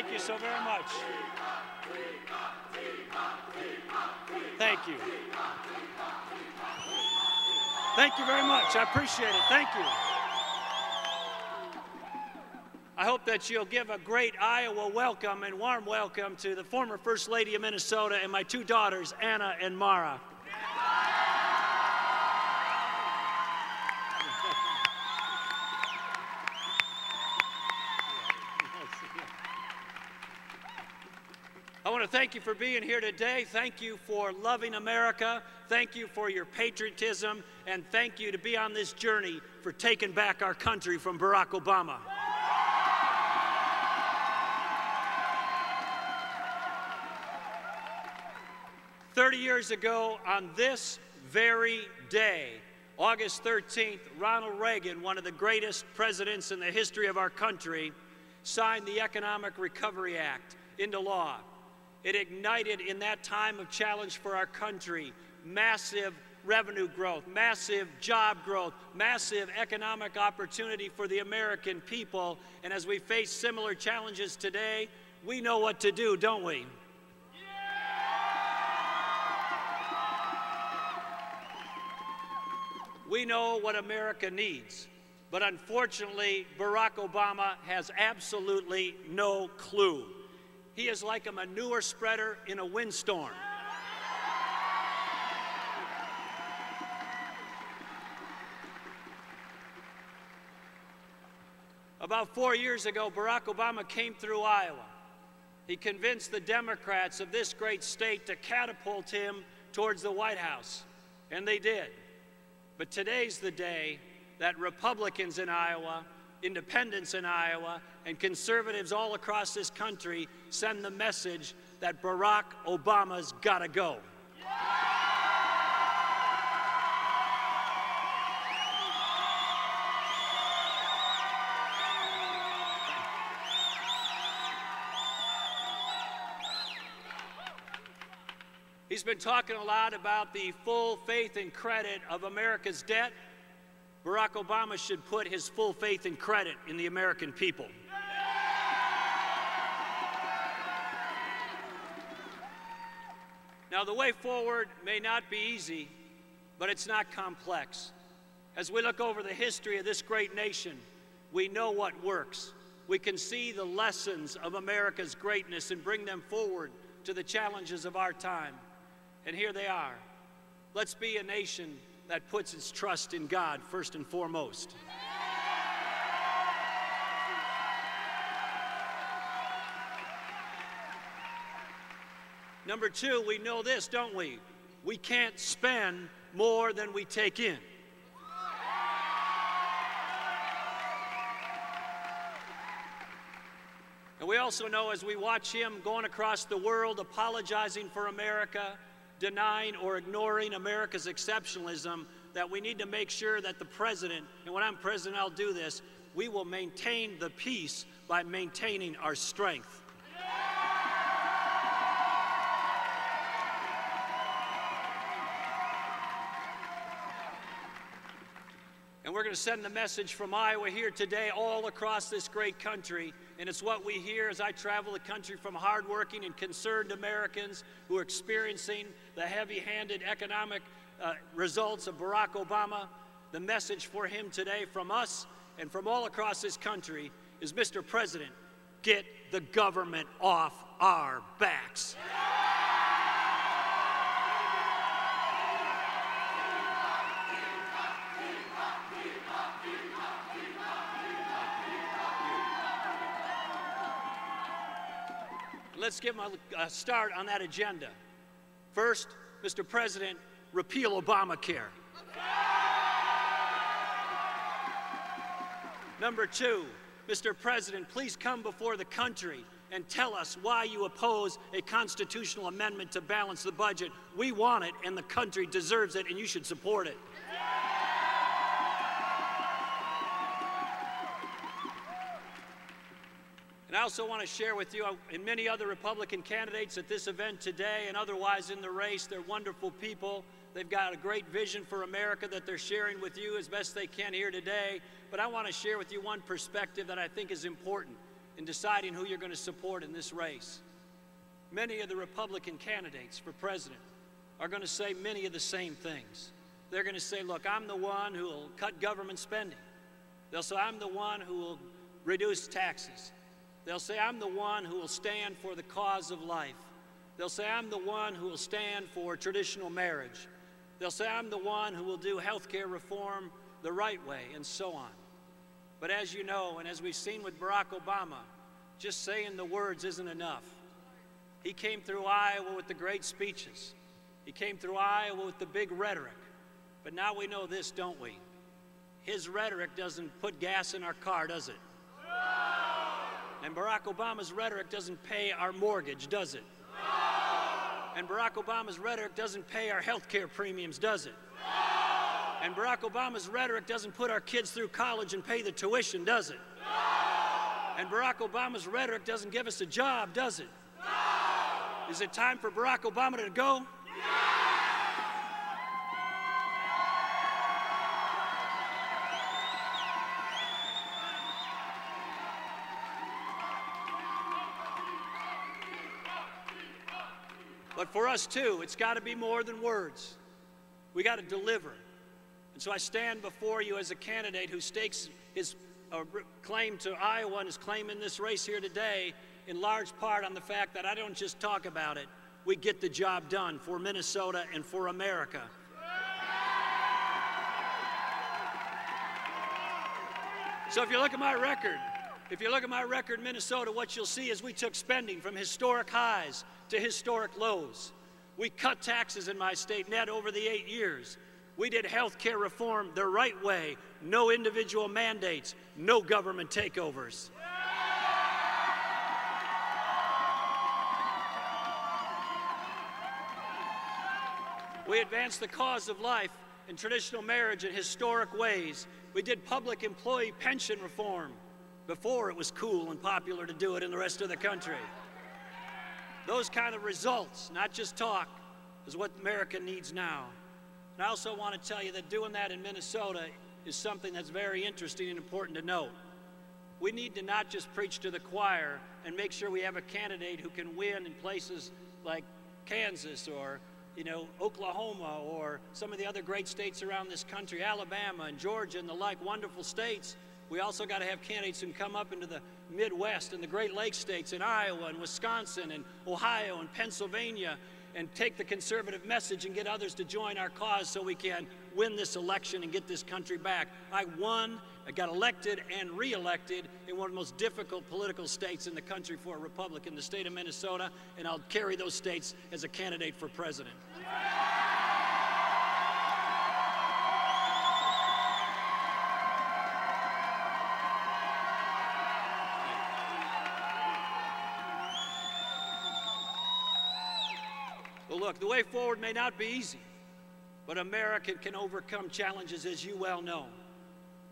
Thank you so very much. Thank you. Thank you very much. I appreciate it. Thank you. I hope that you'll give a great Iowa welcome and warm welcome to the former First Lady of Minnesota and my two daughters, Anna and Mara. Thank you for being here today. Thank you for loving America. Thank you for your patriotism. And thank you to be on this journey for taking back our country from Barack Obama. 30 years ago, on this very day, August 13th, Ronald Reagan, one of the greatest presidents in the history of our country, signed the Economic Recovery Act into law. It ignited in that time of challenge for our country massive revenue growth, massive job growth, massive economic opportunity for the American people. And as we face similar challenges today, we know what to do, don't we? We know what America needs. But unfortunately, Barack Obama has absolutely no clue. He is like a manure spreader in a windstorm. About four years ago, Barack Obama came through Iowa. He convinced the Democrats of this great state to catapult him towards the White House, and they did. But today's the day that Republicans in Iowa, independents in Iowa, and conservatives all across this country send the message that Barack Obama's got to go. He's been talking a lot about the full faith and credit of America's debt. Barack Obama should put his full faith and credit in the American people. Now, the way forward may not be easy, but it's not complex. As we look over the history of this great nation, we know what works. We can see the lessons of America's greatness and bring them forward to the challenges of our time. And here they are. Let's be a nation that puts its trust in God first and foremost. Number two, we know this, don't we? We can't spend more than we take in. And we also know as we watch him going across the world apologizing for America, denying or ignoring America's exceptionalism, that we need to make sure that the president, and when I'm president, I'll do this, we will maintain the peace by maintaining our strength. And we're going to send the message from Iowa here today all across this great country and it's what we hear as I travel the country from hardworking and concerned Americans who are experiencing the heavy handed economic uh, results of Barack Obama. The message for him today from us and from all across this country is Mr. President, get the government off our backs. Let's give them uh, a, a start on that agenda. First, Mr. President, repeal Obamacare. Number two, Mr. President, please come before the country and tell us why you oppose a constitutional amendment to balance the budget. We want it, and the country deserves it, and you should support it. And I also want to share with you uh, and many other Republican candidates at this event today and otherwise in the race. They're wonderful people. They've got a great vision for America that they're sharing with you as best they can here today. But I want to share with you one perspective that I think is important. in deciding who you're going to support in this race. Many of the Republican candidates for president are going to say many of the same things. They're going to say, look, I'm the one who will cut government spending. They'll say, I'm the one who will reduce taxes. They'll say, I'm the one who will stand for the cause of life. They'll say, I'm the one who will stand for traditional marriage. They'll say, I'm the one who will do health care reform the right way, and so on. But as you know, and as we've seen with Barack Obama, just saying the words isn't enough. He came through Iowa with the great speeches. He came through Iowa with the big rhetoric. But now we know this, don't we? His rhetoric doesn't put gas in our car, does it? And Barack Obama's rhetoric doesn't pay our mortgage, does it? No. And Barack Obama's rhetoric doesn't pay our health care premiums, does it? No! And Barack Obama's rhetoric doesn't put our kids through college and pay the tuition, does it? No! And Barack Obama's rhetoric doesn't give us a job, does it? No! Is it time for Barack Obama to go? But for us too, it's got to be more than words. We got to deliver. And so I stand before you as a candidate who stakes his uh, claim to Iowa and his claim in this race here today in large part on the fact that I don't just talk about it, we get the job done for Minnesota and for America. So if you look at my record, if you look at my record in Minnesota, what you'll see is we took spending from historic highs to historic lows. We cut taxes in my state net over the eight years. We did health care reform the right way, no individual mandates, no government takeovers. We advanced the cause of life and traditional marriage in historic ways. We did public employee pension reform before it was cool and popular to do it in the rest of the country. Those kind of results, not just talk, is what America needs now. And I also want to tell you that doing that in Minnesota is something that's very interesting and important to note. We need to not just preach to the choir and make sure we have a candidate who can win in places like Kansas or you know, Oklahoma or some of the other great states around this country, Alabama and Georgia and the like, wonderful states. We also got to have candidates who can come up into the Midwest and the Great Lakes states in Iowa and Wisconsin and Ohio and Pennsylvania and take the conservative message and get others to join our cause so we can win this election and get this country back. I won, I got elected and reelected in one of the most difficult political states in the country for a Republican, the state of Minnesota, and I'll carry those states as a candidate for president. Look, the way forward may not be easy, but America can overcome challenges, as you well know.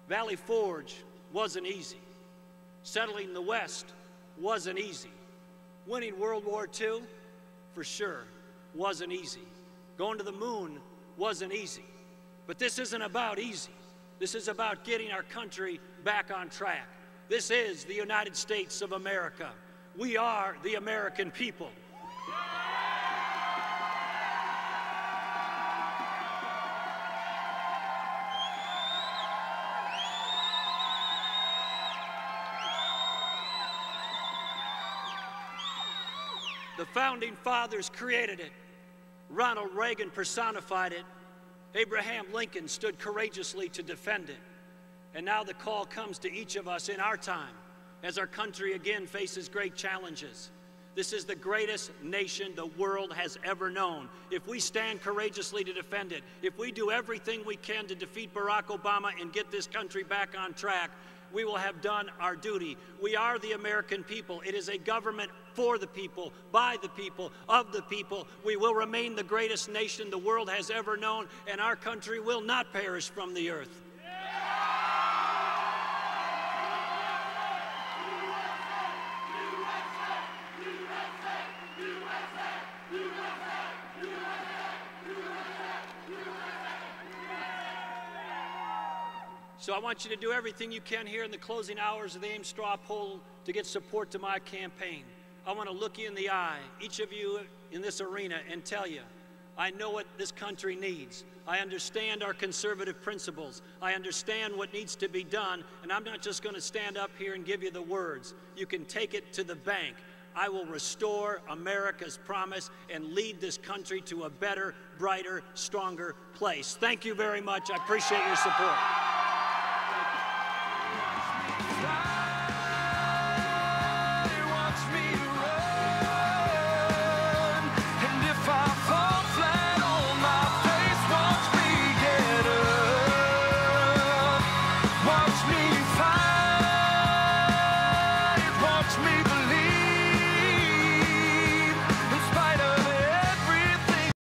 Valley Forge wasn't easy. Settling the West wasn't easy. Winning World War II, for sure, wasn't easy. Going to the moon wasn't easy. But this isn't about easy. This is about getting our country back on track. This is the United States of America. We are the American people. The founding fathers created it. Ronald Reagan personified it. Abraham Lincoln stood courageously to defend it. And now the call comes to each of us in our time as our country again faces great challenges. This is the greatest nation the world has ever known. If we stand courageously to defend it, if we do everything we can to defeat Barack Obama and get this country back on track, we will have done our duty. We are the American people. It is a government for the people, by the people, of the people. We will remain the greatest nation the world has ever known, and our country will not perish from the earth. So I want you to do everything you can here in the closing hours of the Ames Straw Poll to get support to my campaign. I want to look you in the eye, each of you in this arena, and tell you, I know what this country needs. I understand our conservative principles. I understand what needs to be done, and I'm not just going to stand up here and give you the words. You can take it to the bank. I will restore America's promise and lead this country to a better, brighter, stronger place. Thank you very much. I appreciate your support.